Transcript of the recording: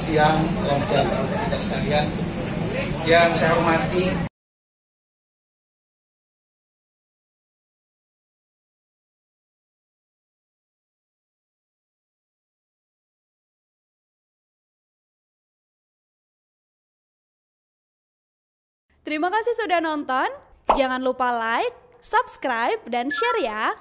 siang, salam sejahtera untuk kita sekalian. Yang saya hormati Terima kasih sudah nonton. Jangan lupa like, subscribe, dan share ya.